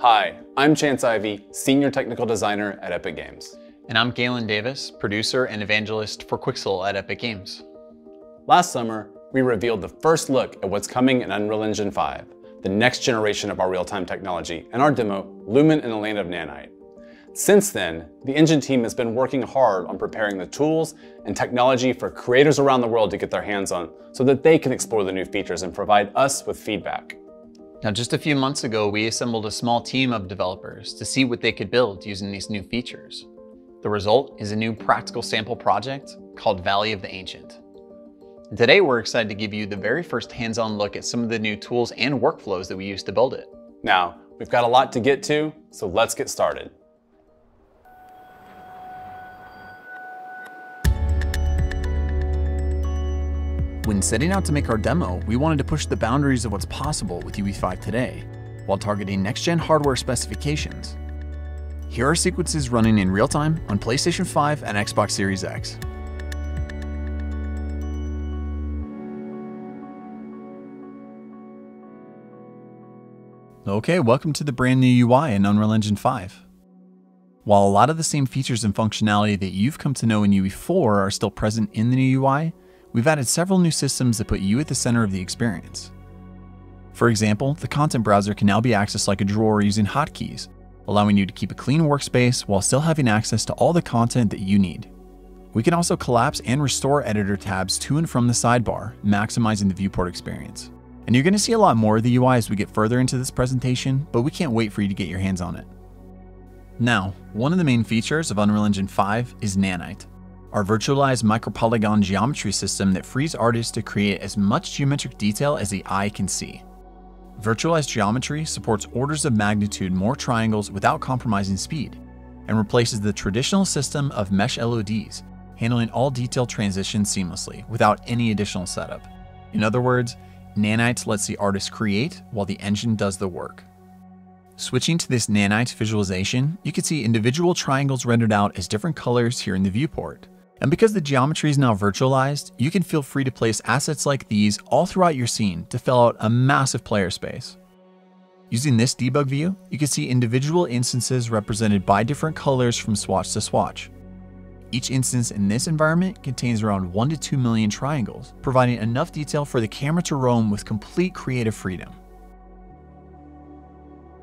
Hi, I'm Chance Ivey, Senior Technical Designer at Epic Games. And I'm Galen Davis, producer and evangelist for Quixel at Epic Games. Last summer, we revealed the first look at what's coming in Unreal Engine 5, the next generation of our real-time technology, and our demo, Lumen in the Land of Nanite. Since then, the engine team has been working hard on preparing the tools and technology for creators around the world to get their hands on so that they can explore the new features and provide us with feedback. Now, just a few months ago, we assembled a small team of developers to see what they could build using these new features. The result is a new practical sample project called Valley of the Ancient. And today, we're excited to give you the very first hands-on look at some of the new tools and workflows that we use to build it. Now, we've got a lot to get to, so let's get started. When setting out to make our demo, we wanted to push the boundaries of what's possible with UE5 today, while targeting next-gen hardware specifications. Here are sequences running in real time on PlayStation 5 and Xbox Series X. Okay, welcome to the brand new UI in Unreal Engine 5. While a lot of the same features and functionality that you've come to know in UE4 are still present in the new UI, we've added several new systems that put you at the center of the experience. For example, the content browser can now be accessed like a drawer using hotkeys, allowing you to keep a clean workspace while still having access to all the content that you need. We can also collapse and restore editor tabs to and from the sidebar, maximizing the viewport experience. And you're going to see a lot more of the UI as we get further into this presentation, but we can't wait for you to get your hands on it. Now, one of the main features of Unreal Engine 5 is Nanite, our virtualized micropolygon geometry system that frees artists to create as much geometric detail as the eye can see. Virtualized geometry supports orders of magnitude more triangles without compromising speed, and replaces the traditional system of mesh LODs, handling all detail transitions seamlessly without any additional setup. In other words, Nanite lets the artist create while the engine does the work. Switching to this Nanite visualization, you can see individual triangles rendered out as different colors here in the viewport. And because the geometry is now virtualized, you can feel free to place assets like these all throughout your scene to fill out a massive player space. Using this debug view, you can see individual instances represented by different colors from swatch to swatch. Each instance in this environment contains around 1 to 2 million triangles, providing enough detail for the camera to roam with complete creative freedom.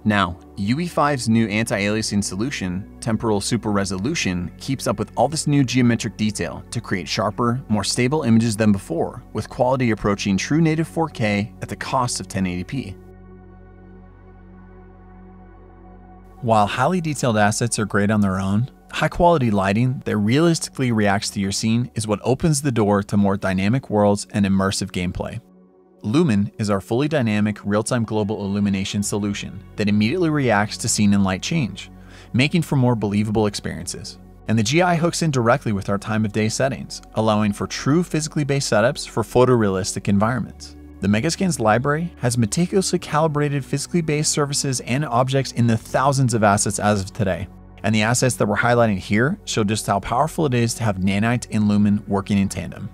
Now, UE5's new anti-aliasing solution, Temporal Super Resolution, keeps up with all this new geometric detail to create sharper, more stable images than before, with quality approaching true native 4K at the cost of 1080p. While highly detailed assets are great on their own, high quality lighting that realistically reacts to your scene is what opens the door to more dynamic worlds and immersive gameplay. Lumen is our fully dynamic real-time global illumination solution that immediately reacts to scene and light change, making for more believable experiences. And the GI hooks in directly with our time of day settings, allowing for true physically based setups for photorealistic environments. The Megascans library has meticulously calibrated physically based surfaces and objects in the thousands of assets as of today. And the assets that we're highlighting here show just how powerful it is to have Nanite and Lumen working in tandem.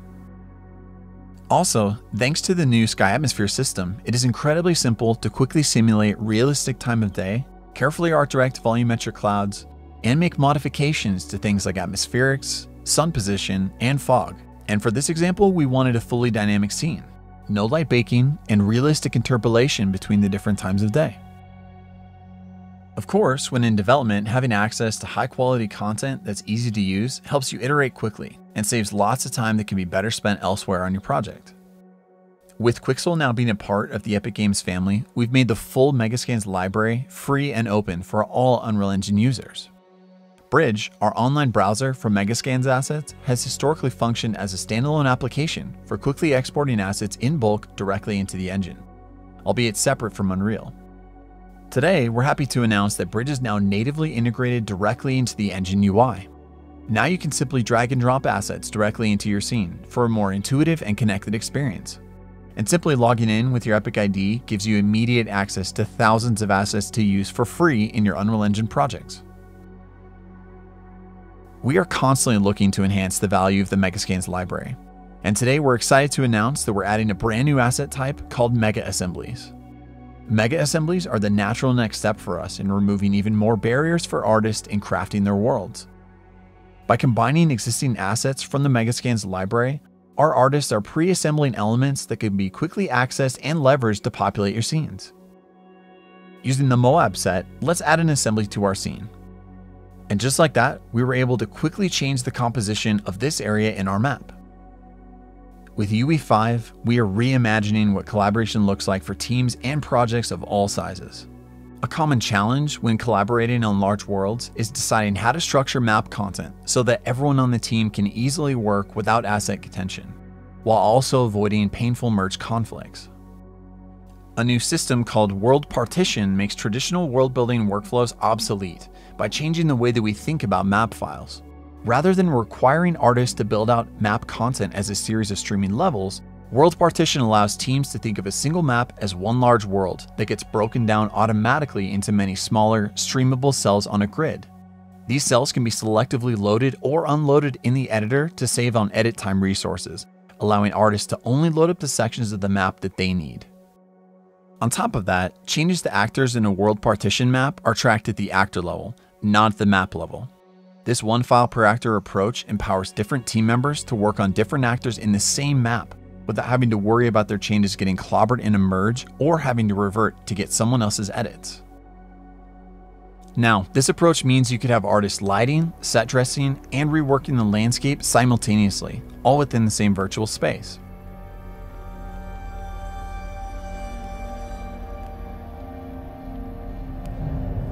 Also, thanks to the new Sky Atmosphere system, it is incredibly simple to quickly simulate realistic time of day, carefully art direct volumetric clouds, and make modifications to things like atmospherics, sun position, and fog. And for this example, we wanted a fully dynamic scene, no light baking, and realistic interpolation between the different times of day. Of course, when in development, having access to high quality content that's easy to use helps you iterate quickly and saves lots of time that can be better spent elsewhere on your project. With Quixel now being a part of the Epic Games family, we've made the full Megascans library free and open for all Unreal Engine users. Bridge, our online browser for Megascans assets, has historically functioned as a standalone application for quickly exporting assets in bulk directly into the engine, albeit separate from Unreal. Today, we're happy to announce that Bridge is now natively integrated directly into the engine UI. Now you can simply drag and drop assets directly into your scene for a more intuitive and connected experience. And simply logging in with your Epic ID gives you immediate access to thousands of assets to use for free in your Unreal Engine projects. We are constantly looking to enhance the value of the Megascans library. And today we're excited to announce that we're adding a brand new asset type called Mega Assemblies. Mega assemblies are the natural next step for us in removing even more barriers for artists in crafting their worlds. By combining existing assets from the Megascans library, our artists are pre-assembling elements that can be quickly accessed and leveraged to populate your scenes. Using the Moab set, let's add an assembly to our scene. And just like that, we were able to quickly change the composition of this area in our map. With UE5, we are reimagining what collaboration looks like for teams and projects of all sizes. A common challenge when collaborating on large worlds is deciding how to structure map content so that everyone on the team can easily work without asset contention, while also avoiding painful merge conflicts. A new system called World Partition makes traditional world building workflows obsolete by changing the way that we think about map files. Rather than requiring artists to build out map content as a series of streaming levels, World Partition allows teams to think of a single map as one large world that gets broken down automatically into many smaller, streamable cells on a grid. These cells can be selectively loaded or unloaded in the editor to save on edit time resources, allowing artists to only load up the sections of the map that they need. On top of that, changes to actors in a world partition map are tracked at the actor level, not the map level. This one file per actor approach empowers different team members to work on different actors in the same map without having to worry about their changes getting clobbered in a merge or having to revert to get someone else's edits. Now, this approach means you could have artists lighting, set dressing, and reworking the landscape simultaneously, all within the same virtual space.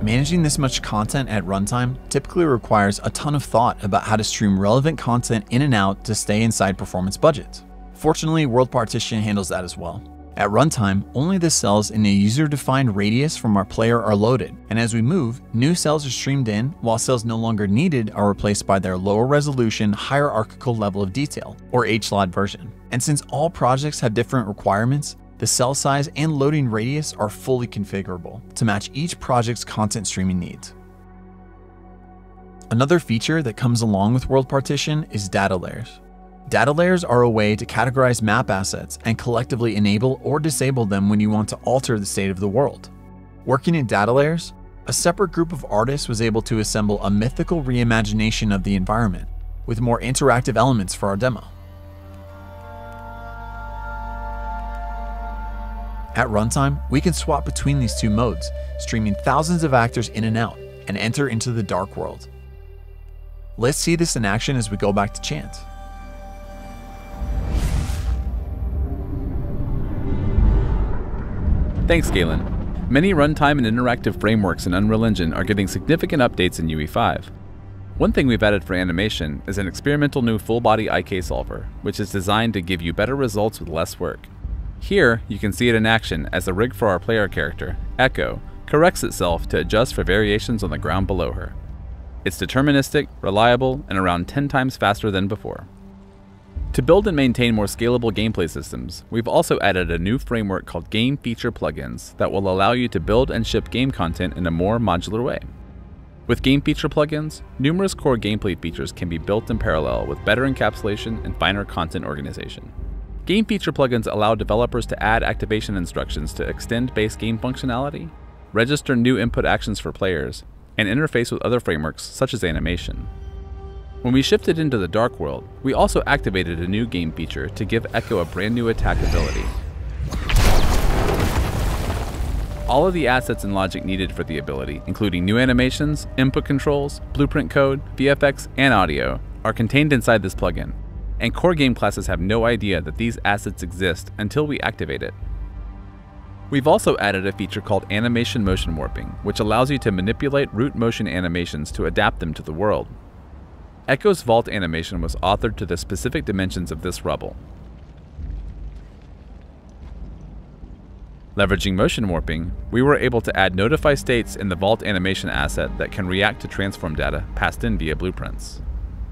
Managing this much content at runtime typically requires a ton of thought about how to stream relevant content in and out to stay inside performance budgets. Fortunately, World Partition handles that as well. At runtime, only the cells in a user-defined radius from our player are loaded, and as we move, new cells are streamed in, while cells no longer needed are replaced by their lower resolution, hierarchical level of detail, or HLOD version. And since all projects have different requirements, the cell size and loading radius are fully configurable to match each project's content streaming needs. Another feature that comes along with World Partition is data layers. Data layers are a way to categorize map assets and collectively enable or disable them when you want to alter the state of the world. Working in data layers, a separate group of artists was able to assemble a mythical reimagination of the environment, with more interactive elements for our demo. At runtime, we can swap between these two modes, streaming thousands of actors in and out, and enter into the dark world. Let's see this in action as we go back to Chant. Thanks, Galen. Many runtime and interactive frameworks in Unreal Engine are getting significant updates in UE5. One thing we've added for animation is an experimental new full-body IK solver, which is designed to give you better results with less work. Here, you can see it in action as the rig for our player character, Echo, corrects itself to adjust for variations on the ground below her. It's deterministic, reliable, and around 10 times faster than before. To build and maintain more scalable gameplay systems, we've also added a new framework called Game Feature Plugins that will allow you to build and ship game content in a more modular way. With Game Feature Plugins, numerous core gameplay features can be built in parallel with better encapsulation and finer content organization. Game feature plugins allow developers to add activation instructions to extend base game functionality, register new input actions for players, and interface with other frameworks such as animation. When we shifted into the Dark World, we also activated a new game feature to give Echo a brand new attack ability. All of the assets and logic needed for the ability, including new animations, input controls, blueprint code, VFX, and audio, are contained inside this plugin, and core game classes have no idea that these assets exist until we activate it. We've also added a feature called Animation Motion Warping, which allows you to manipulate root motion animations to adapt them to the world. Echo's Vault animation was authored to the specific dimensions of this rubble. Leveraging motion warping, we were able to add notify states in the Vault animation asset that can react to transform data passed in via blueprints.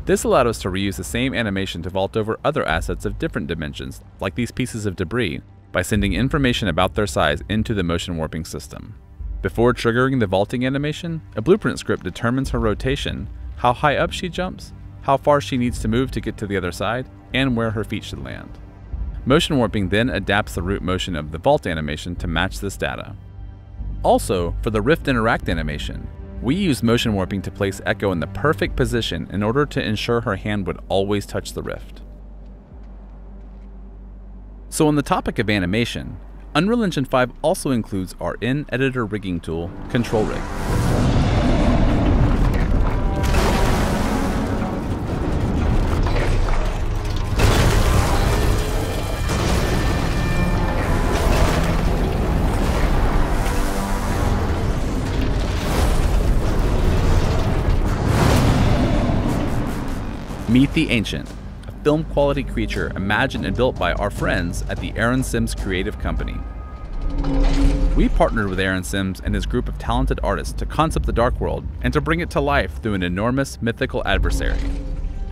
This allowed us to reuse the same animation to vault over other assets of different dimensions, like these pieces of debris, by sending information about their size into the motion warping system. Before triggering the vaulting animation, a blueprint script determines her rotation, how high up she jumps, how far she needs to move to get to the other side, and where her feet should land. Motion warping then adapts the root motion of the vault animation to match this data. Also, for the Rift Interact animation, we used motion warping to place Echo in the perfect position in order to ensure her hand would always touch the Rift. So on the topic of animation, Unreal Engine 5 also includes our in-editor rigging tool, Control Rig. Meet the Ancient, a film quality creature imagined and built by our friends at the Aaron Sims Creative Company. We partnered with Aaron Sims and his group of talented artists to concept the Dark World and to bring it to life through an enormous mythical adversary.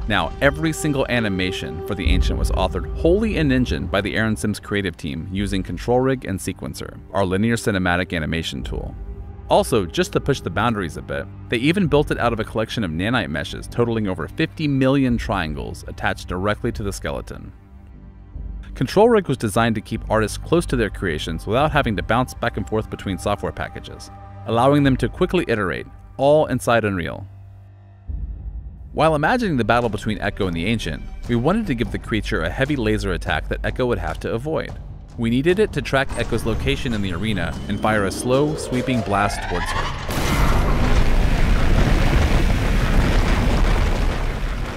Now, every single animation for the Ancient was authored wholly in Engine by the Aaron Sims creative team using Control Rig and Sequencer, our linear cinematic animation tool. Also, just to push the boundaries a bit, they even built it out of a collection of nanite meshes totaling over 50 million triangles attached directly to the skeleton. Control Rig was designed to keep artists close to their creations without having to bounce back and forth between software packages, allowing them to quickly iterate, all inside Unreal. While imagining the battle between Echo and the Ancient, we wanted to give the creature a heavy laser attack that Echo would have to avoid. We needed it to track Echo's location in the arena and fire a slow, sweeping blast towards her.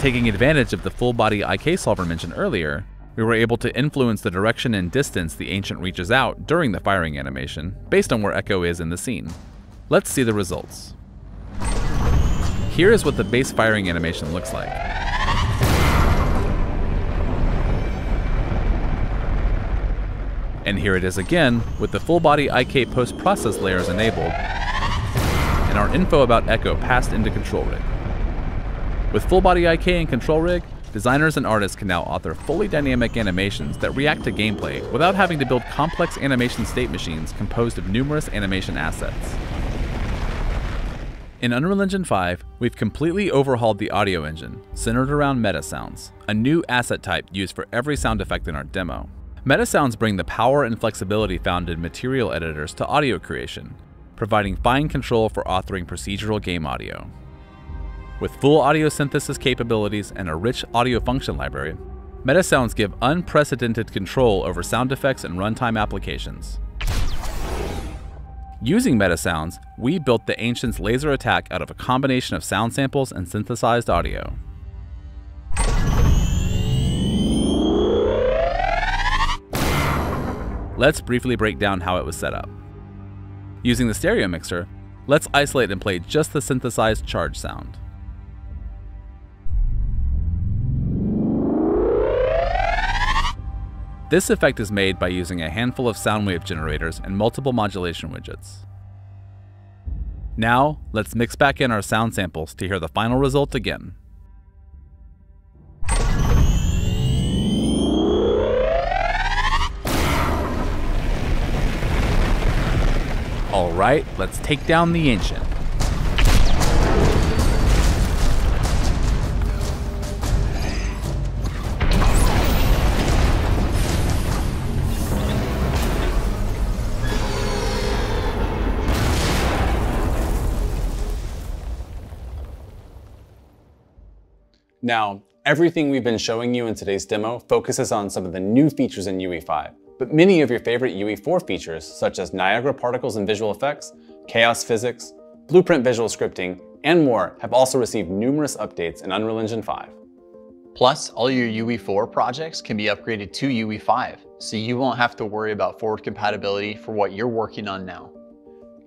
Taking advantage of the full body IK solver mentioned earlier, we were able to influence the direction and distance the Ancient reaches out during the firing animation, based on where Echo is in the scene. Let's see the results. Here is what the base firing animation looks like. And here it is again, with the full body IK post-process layers enabled, and our info about Echo passed into Control Rig. With full body IK and Control Rig, designers and artists can now author fully dynamic animations that react to gameplay without having to build complex animation state machines composed of numerous animation assets. In Unreal Engine 5, we've completely overhauled the audio engine, centered around MetaSounds, a new asset type used for every sound effect in our demo. MetaSounds bring the power and flexibility found in material editors to audio creation, providing fine control for authoring procedural game audio. With full audio synthesis capabilities and a rich audio function library, Metasounds give unprecedented control over sound effects and runtime applications. Using Metasounds, we built the Ancient's laser attack out of a combination of sound samples and synthesized audio. Let's briefly break down how it was set up. Using the stereo mixer, let's isolate and play just the synthesized charge sound. This effect is made by using a handful of sound wave generators and multiple modulation widgets. Now, let's mix back in our sound samples to hear the final result again. Alright, let's take down the Ancient. Now, everything we've been showing you in today's demo focuses on some of the new features in UE5, but many of your favorite UE4 features, such as Niagara particles and visual effects, chaos physics, blueprint visual scripting, and more have also received numerous updates in Unreal Engine 5. Plus, all your UE4 projects can be upgraded to UE5, so you won't have to worry about forward compatibility for what you're working on now.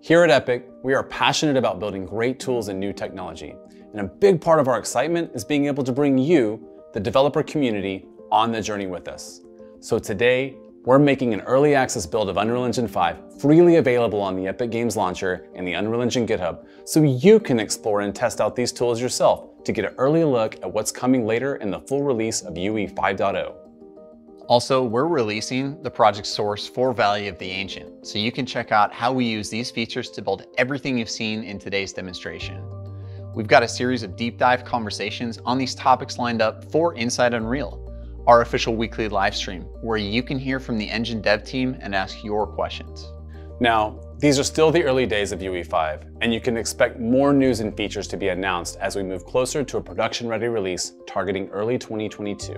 Here at Epic, we are passionate about building great tools and new technology, and a big part of our excitement is being able to bring you, the developer community, on the journey with us. So today, we're making an early access build of Unreal Engine 5 freely available on the Epic Games Launcher and the Unreal Engine GitHub so you can explore and test out these tools yourself to get an early look at what's coming later in the full release of UE 5.0. Also, we're releasing the project source for Valley of the Ancient, so you can check out how we use these features to build everything you've seen in today's demonstration. We've got a series of deep dive conversations on these topics lined up for Inside Unreal, our official weekly live stream, where you can hear from the engine dev team and ask your questions. Now, these are still the early days of UE5, and you can expect more news and features to be announced as we move closer to a production-ready release targeting early 2022.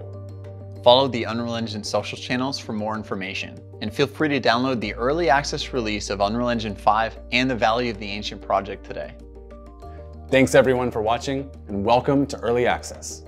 Follow the Unreal Engine social channels for more information, and feel free to download the early access release of Unreal Engine 5 and the Valley of the Ancient project today. Thanks everyone for watching, and welcome to Early Access.